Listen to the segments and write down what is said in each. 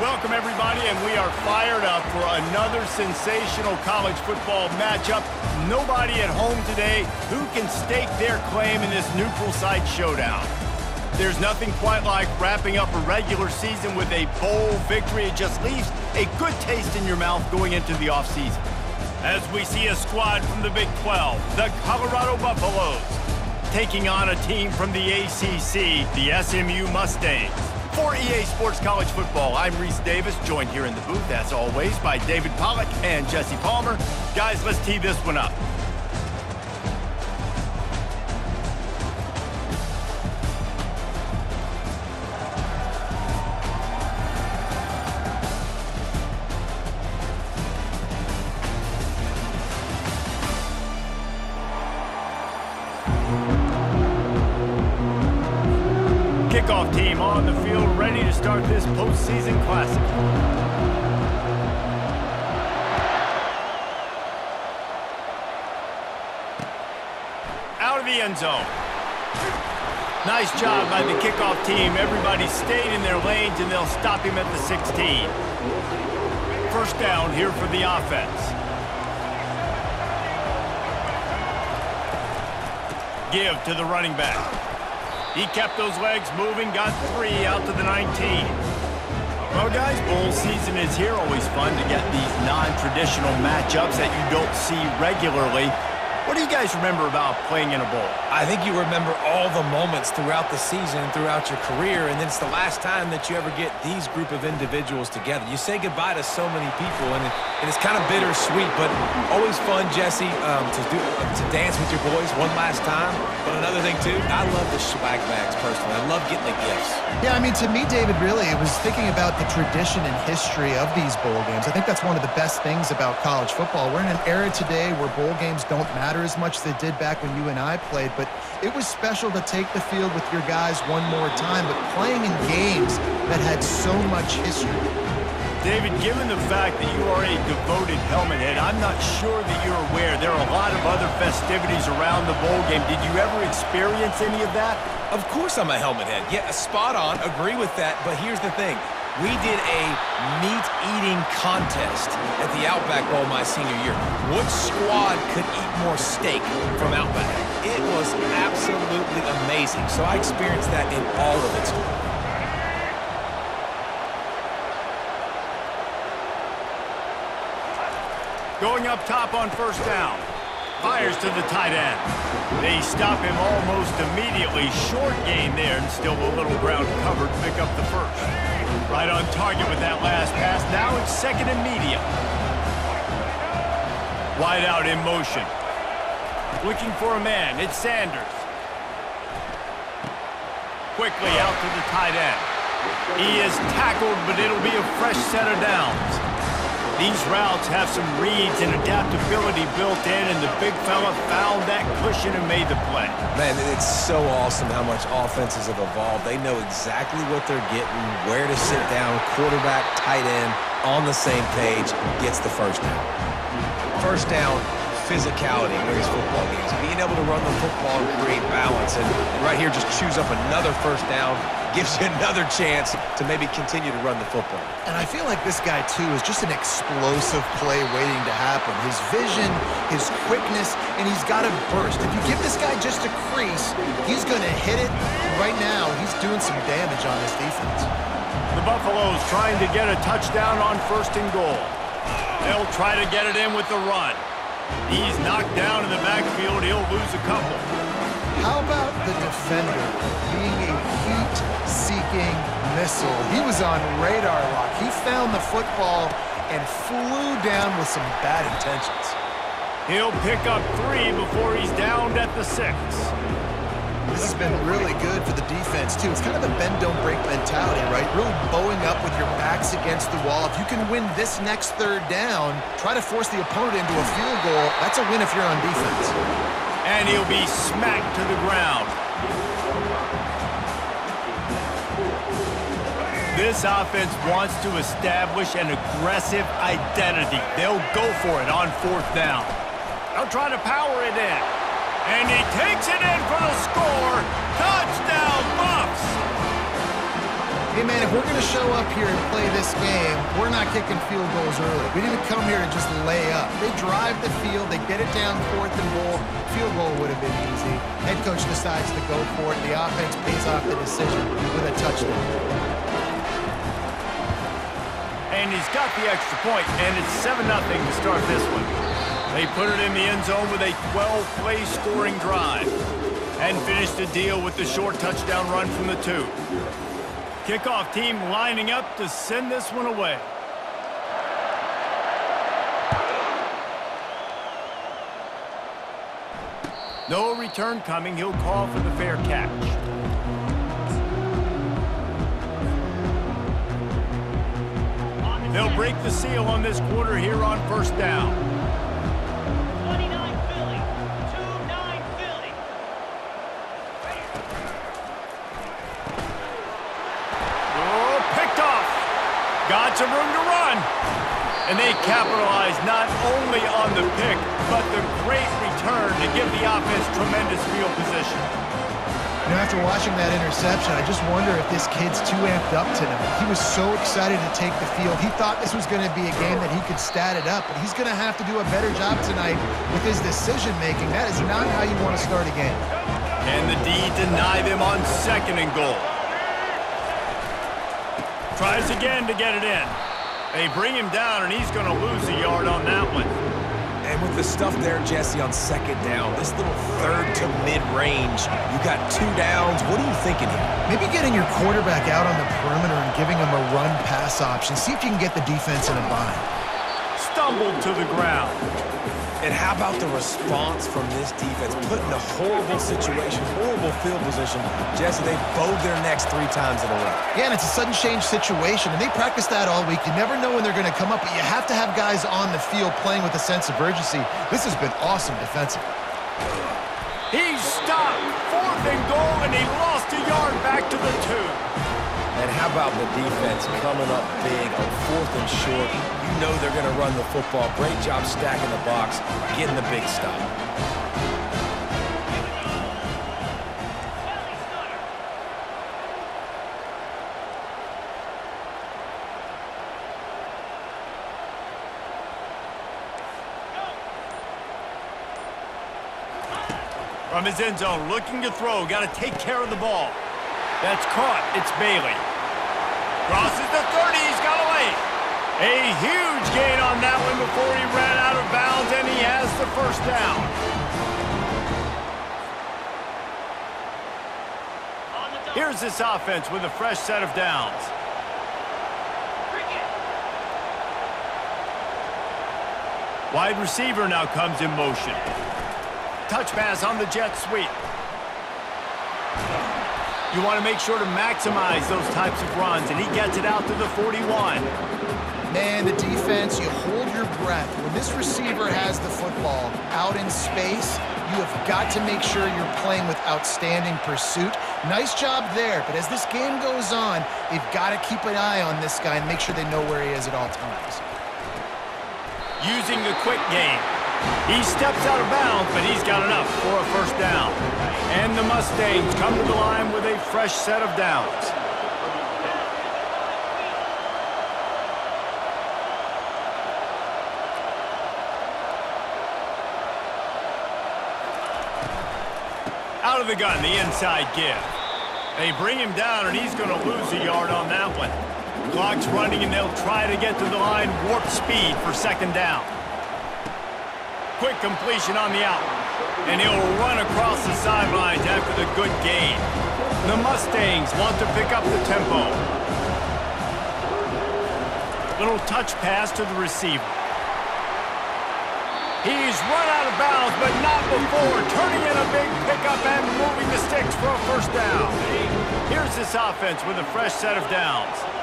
Welcome, everybody, and we are fired up for another sensational college football matchup. Nobody at home today who can stake their claim in this neutral site showdown. There's nothing quite like wrapping up a regular season with a bowl victory. It just leaves a good taste in your mouth going into the offseason. As we see a squad from the Big 12, the Colorado Buffaloes, taking on a team from the ACC, the SMU Mustangs. For EA Sports College Football, I'm Reese Davis, joined here in the booth, as always, by David Pollack and Jesse Palmer. Guys, let's tee this one up. The end zone. Nice job by the kickoff team. Everybody stayed in their lanes, and they'll stop him at the 16. First down here for the offense. Give to the running back. He kept those legs moving, got three out to the 19. Well, guys, bowl season is here. Always fun to get these non-traditional matchups that you don't see regularly. What do you guys remember about playing in a bowl? I think you remember all the moments throughout the season, throughout your career, and then it's the last time that you ever get these group of individuals together. You say goodbye to so many people, and, it, and it's kind of bittersweet, but always fun, Jesse, um, to do to dance with your boys one last time. But another thing, too, I love the swag bags, personally. I love getting the gifts. Yeah, I mean, to me, David, really, it was thinking about the tradition and history of these bowl games. I think that's one of the best things about college football. We're in an era today where bowl games don't matter as much as they did back when you and I played, but it was special to take the field with your guys one more time, but playing in games that had so much history. David, given the fact that you are a devoted helmet head, I'm not sure that you're aware there are a lot of other festivities around the bowl game. Did you ever experience any of that? Of course I'm a helmet head. Yeah, spot on. Agree with that. But here's the thing. We did a meat-eating contest at the Outback Bowl my senior year. What squad could eat more steak from Outback? It was absolutely amazing. So I experienced that in all of its glory. Going up top on first down. Fires to the tight end. They stop him almost immediately. Short gain there and still a little ground covered. Pick up the first. Right on target with that last pass. Now it's second and medium. Wide out in motion. Looking for a man. It's Sanders. Quickly out to the tight end. He is tackled, but it'll be a fresh set of downs. These routes have some reads and adaptability built in, and the big fella found that cushion and made the play. Man, it's so awesome how much offenses have evolved. They know exactly what they're getting, where to sit down, quarterback, tight end, on the same page, gets the first down. First down, physicality in these football games. Being able to run the football and create balance. And, and right here, just chews up another first down, gives you another chance to maybe continue to run the football. And I feel like this guy, too, is just an explosive play waiting to happen. His vision, his quickness, and he's got a burst. If you give this guy just a crease, he's going to hit it. Right now, he's doing some damage on this defense. The Buffaloes trying to get a touchdown on first and goal. They'll try to get it in with the run. He's knocked down in the backfield. He'll lose a couple. How about the defender being a heat-seeking missile? He was on radar lock. He found the football and flew down with some bad intentions. He'll pick up three before he's downed at the six. This has been really good for the defense, too. It's kind of a bend-don't-break mentality, right? Really bowing up with your backs against the wall. If you can win this next third down, try to force the opponent into a field goal. That's a win if you're on defense. And he'll be smacked to the ground. This offense wants to establish an aggressive identity. They'll go for it on fourth down. They'll try to power it in. And he takes it in for the score. Touchdown, Buffs! Hey, man, if we're going to show up here and play this game, we're not kicking field goals early. We didn't come here to just lay up. They drive the field, they get it down fourth and goal. Field goal would have been easy. Head coach decides to go for it. The offense pays off the decision with a touchdown. And he's got the extra point, and it's 7-0 to start this one. They put it in the end zone with a 12-play scoring drive and finished the deal with the short touchdown run from the two. Kickoff team lining up to send this one away. No return coming. He'll call for the fair catch. They'll break the seal on this quarter here on first down. Some room to run. And they capitalize not only on the pick, but the great return to give the offense tremendous field position. You know, after watching that interception, I just wonder if this kid's too amped up tonight. He was so excited to take the field. He thought this was going to be a game that he could stat it up, but he's going to have to do a better job tonight with his decision-making. That is not how you want to start a game. And the D deny them on second and goal. Tries again to get it in. They bring him down, and he's going to lose a yard on that one. And with the stuff there, Jesse, on second down, this little third to mid-range, you got two downs. What are you thinking here? Maybe getting your quarterback out on the perimeter and giving him a run-pass option. See if you can get the defense in a bind. Stumbled to the ground. And how about the response from this defense? Put in a horrible situation, horrible field position. Jesse, they bowed their necks three times in a row. Yeah, and it's a sudden change situation, and they practice that all week. You never know when they're going to come up, but you have to have guys on the field playing with a sense of urgency. This has been awesome defensively. He's stopped. Fourth and goal, and he lost a yard back to the two. And how about the defense coming up big on fourth and short? you know they're going to run the football. Great job stacking the box, getting the big stop. From his end zone, looking to throw. Got to take care of the ball. That's caught. It's Bailey. Crosses the 30. He's got away. A huge gain on that one before he ran out of bounds, and he has the first down. Here's this offense with a fresh set of downs. Wide receiver now comes in motion. Touch pass on the jet sweep. You want to make sure to maximize those types of runs, and he gets it out to the 41. Man, the defense, you hold your breath. When this receiver has the football out in space, you have got to make sure you're playing with outstanding pursuit. Nice job there, but as this game goes on, they've got to keep an eye on this guy and make sure they know where he is at all times. Using the quick game. He steps out of bounds, but he's got enough for a first down. And the Mustangs come to the line with a fresh set of downs. Out of the gun, the inside give. They bring him down, and he's going to lose a yard on that one. Clock's running, and they'll try to get to the line warp speed for second down. Quick completion on the out. And he'll run across the sidelines after the good gain. The Mustangs want to pick up the tempo. Little touch pass to the receiver. He's run out of bounds, but not before turning in a big pickup and moving the sticks for a first down. Here's this offense with a fresh set of downs.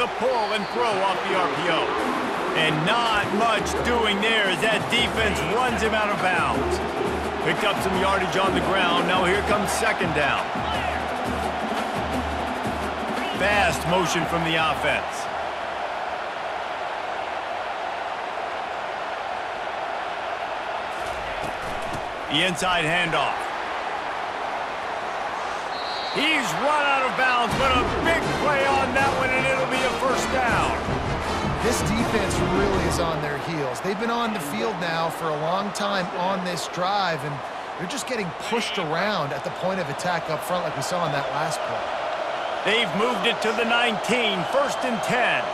the pull and throw off the RPO. And not much doing there as that defense runs him out of bounds. Picked up some yardage on the ground. Now here comes second down. Fast motion from the offense. The inside handoff. He's run out of bounds, but a big play on that one, and it'll be a first down. This defense really is on their heels. They've been on the field now for a long time on this drive, and they're just getting pushed around at the point of attack up front like we saw in that last play. They've moved it to the 19, first and 10.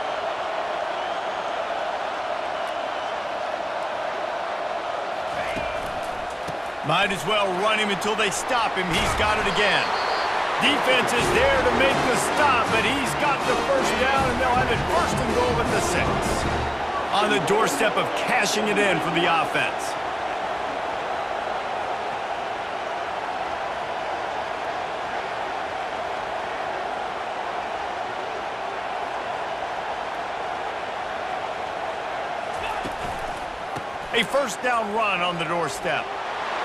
Might as well run him until they stop him. He's got it again. Defense is there to make the stop, but he's got the first down, and they'll have it first and goal at the six. On the doorstep of cashing it in for the offense. A first down run on the doorstep.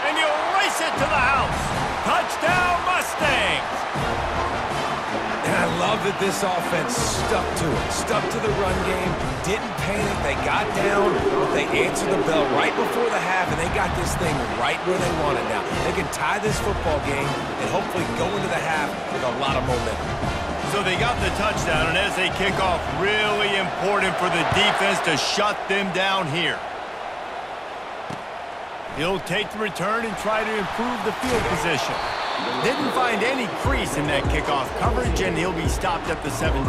And you race it to the house. Touchdown, Mustangs! And I love that this offense stuck to it, stuck to the run game, didn't panic, they got down, but they answered the bell right before the half, and they got this thing right where they want it now. They can tie this football game and hopefully go into the half with a lot of momentum. So they got the touchdown, and as they kick off, really important for the defense to shut them down here. He'll take the return and try to improve the field position. Didn't find any crease in that kickoff coverage, and he'll be stopped at the 17.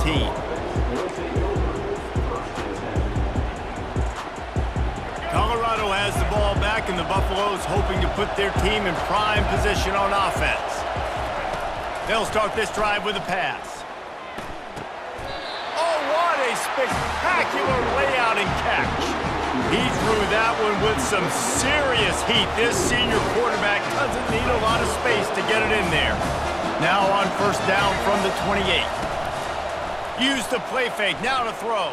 Colorado has the ball back, and the Buffaloes hoping to put their team in prime position on offense. They'll start this drive with a pass. Oh, what a spectacular layout and catch. He threw that one with some serious heat. This senior quarterback doesn't need a lot of space to get it in there. Now on first down from the 28. Use the play fake, now to throw.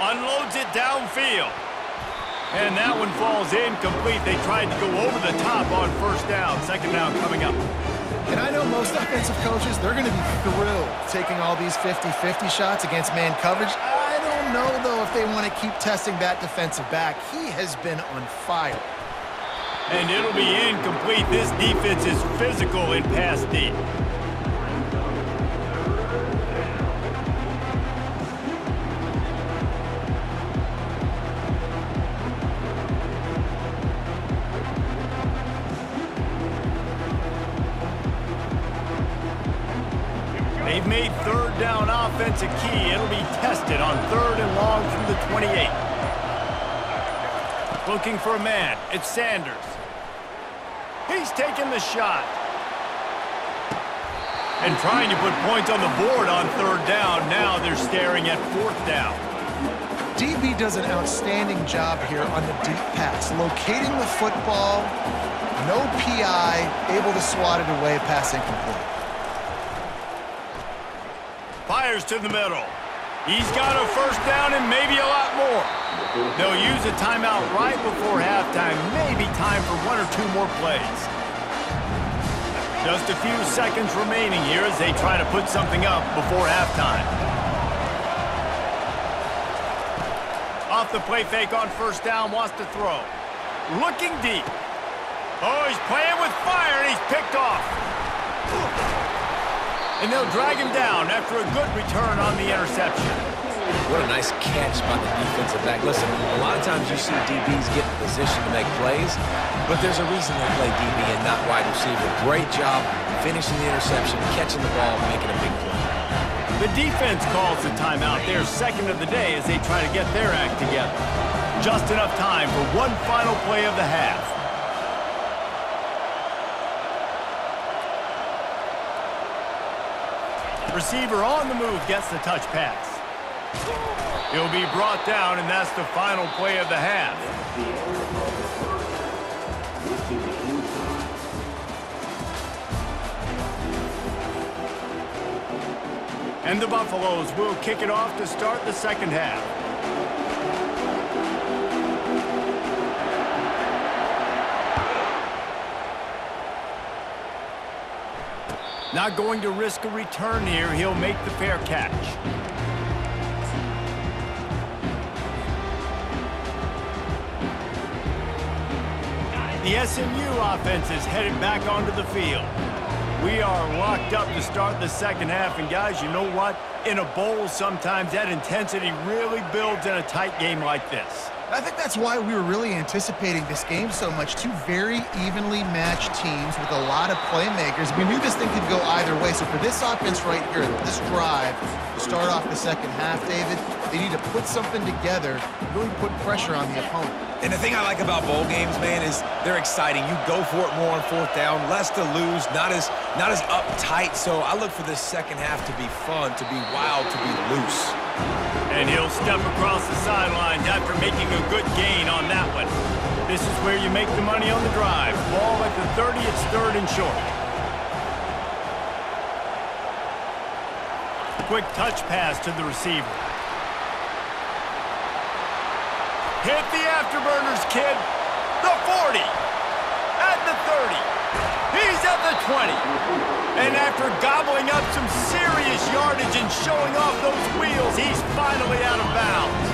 Unloads it downfield. And that one falls incomplete. They tried to go over the top on first down. Second down coming up. And I know most offensive coaches, they're going to be thrilled taking all these 50-50 shots against man coverage know, though, if they want to keep testing that defensive back. He has been on fire. And it'll be incomplete. This defense is physical in pass deep. They've made third down offense a key. It'll be tested on third and long from the 28. Looking for a man. It's Sanders. He's taking the shot. And trying to put points on the board on third down. Now they're staring at fourth down. DB does an outstanding job here on the deep pass. Locating the football, no PI, able to swat it away, pass incomplete. Fires to the middle. He's got a first down and maybe a lot more. They'll use a timeout right before halftime. Maybe time for one or two more plays. Just a few seconds remaining here as they try to put something up before halftime. Off the play fake on first down, wants to throw. Looking deep. Oh, he's playing with fire, and he's picked off and they'll drag him down after a good return on the interception. What a nice catch by the defensive back. Listen, a lot of times you see DBs get in position to make plays, but there's a reason they play DB and not wide receiver. Great job finishing the interception, catching the ball, making a big play. The defense calls the timeout, their second of the day as they try to get their act together. Just enough time for one final play of the half. Receiver on the move gets the touch pass. He'll be brought down, and that's the final play of the half. And the Buffaloes will kick it off to start the second half. Not going to risk a return here. He'll make the fair catch. The SMU offense is headed back onto the field. We are locked up to start the second half, and guys, you know what? In a bowl, sometimes that intensity really builds in a tight game like this. I think that's why we were really anticipating this game so much. Two very evenly matched teams with a lot of playmakers. We knew this thing could go either way. So for this offense right here, this drive, to start off the second half, David, they need to put something together, really put pressure on the opponent. And the thing I like about bowl games, man, is they're exciting. You go for it more on fourth down, less to lose, not as not as uptight. So I look for this second half to be fun, to be wild, to be loose. And he'll step across the sidelines after making a good gain on that one. This is where you make the money on the drive. Ball at the 30, it's third and short. Quick touch pass to the receiver. Hit the afterburners, kid. The 40. At the 30. He's at the 20. And after gobbling up some serious yardage and showing off those wheels, he's finally out of bounds.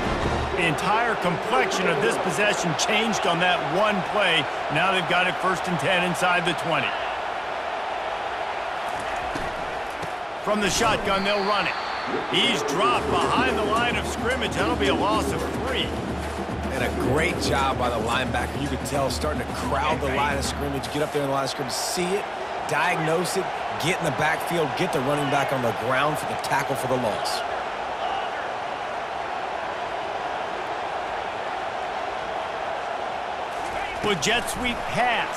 The entire complexion of this possession changed on that one play. Now they've got it first and 10 inside the 20. From the shotgun, they'll run it. He's dropped behind the line of scrimmage. That'll be a loss of three. And a great job by the linebacker. You could tell starting to crowd the line of scrimmage, get up there in the line of scrimmage, see it, diagnose it, get in the backfield, get the running back on the ground for the tackle for the loss. With jet sweep pass.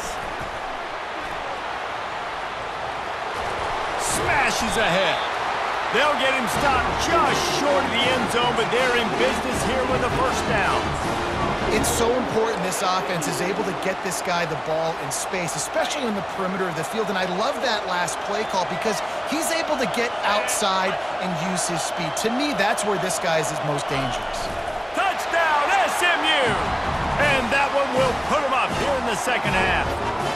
Smashes ahead. They'll get him stopped just short of the end zone, but they're in business here with a first down. It's so important this offense is able to get this guy the ball in space, especially on the perimeter of the field. And I love that last play call because he's able to get outside and use his speed. To me, that's where this guy is his most dangerous. Touchdown, SMU! And that one will put him up here in the second half.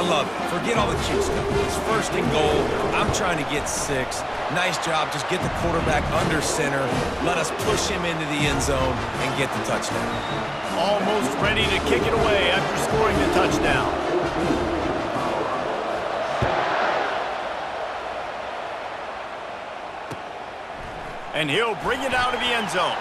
I love it. Forget all the cute stuff. It's first and goal. I'm trying to get six. Nice job. Just get the quarterback under center. Let us push him into the end zone and get the touchdown. Almost ready to kick it away after scoring the touchdown. And he'll bring it out of the end zone.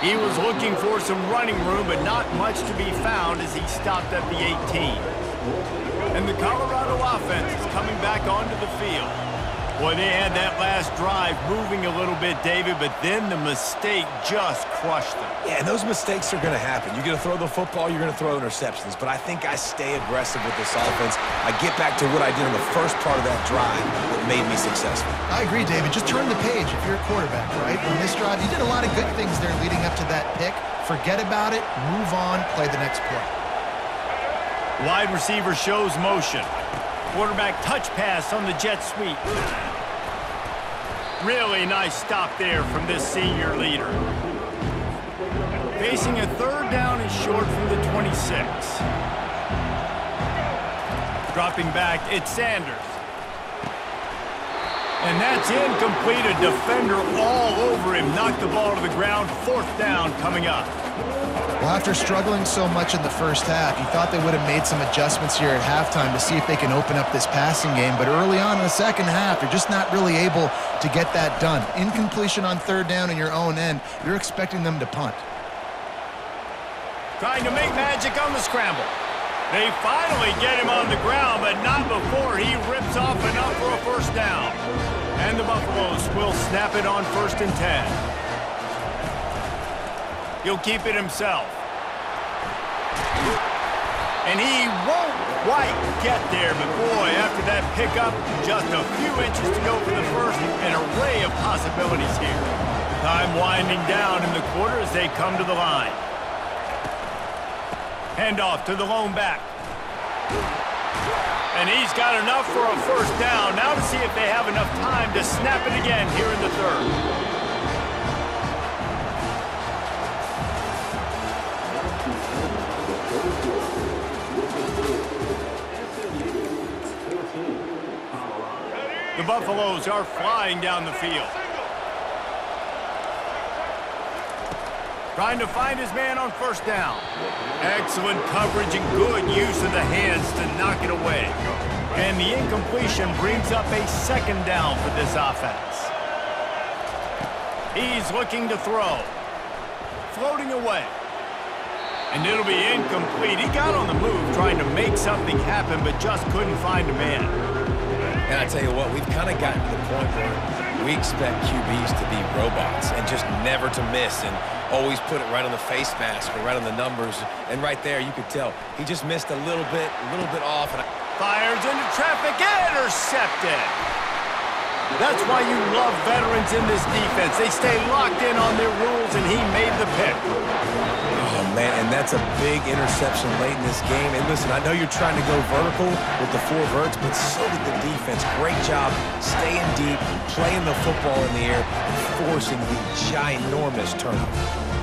He was looking for some running room, but not much to be found as he stopped at the 18. And the Colorado offense is coming back onto the field. Boy, they had that last drive moving a little bit, David, but then the mistake just crushed them. Yeah, and those mistakes are going to happen. You're going to throw the football, you're going to throw interceptions. But I think I stay aggressive with this offense. I get back to what I did in the first part of that drive that made me successful. I agree, David. Just turn the page if you're a quarterback, right? On this drive, you did a lot of good things there leading up to that pick. Forget about it, move on, play the next play. Wide receiver shows motion. Quarterback touch pass on the jet sweep. Really nice stop there from this senior leader. Facing a third down and short from the 26. Dropping back, it's Sanders. And that's incomplete. A defender all over him. Knocked the ball to the ground. Fourth down coming up. Well, after struggling so much in the first half, you thought they would have made some adjustments here at halftime to see if they can open up this passing game. But early on in the second half, they're just not really able to get that done. Incompletion on third down in your own end, you're expecting them to punt. Trying to make magic on the scramble. They finally get him on the ground, but not before he rips off enough for a first down. And the Buffaloes will snap it on first and 10. He'll keep it himself. And he won't quite get there, but boy, after that pickup, just a few inches to go for the first, an array of possibilities here. Time winding down in the quarter as they come to the line. Handoff to the lone back. And he's got enough for a first down. Now to see if they have enough time to snap it again here in the third. The Buffaloes are flying down the field. Trying to find his man on first down. Excellent coverage and good use of the hands to knock it away. And the incompletion brings up a second down for this offense. He's looking to throw. Floating away. And it'll be incomplete. He got on the move trying to make something happen, but just couldn't find a man. And I tell you what, we've kind of gotten to the point where we expect QBs to be robots and just never to miss and always put it right on the face mask or right on the numbers. And right there, you could tell he just missed a little bit, a little bit off. And I Fires into traffic, intercepted. That's why you love veterans in this defense. They stay locked in on their rules, and he made the pick. Man, and that's a big interception late in this game. And listen, I know you're trying to go vertical with the four verts, but so did the defense. Great job staying deep, playing the football in the air, and forcing the ginormous turnover.